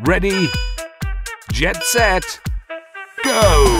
Ready, jet set, go!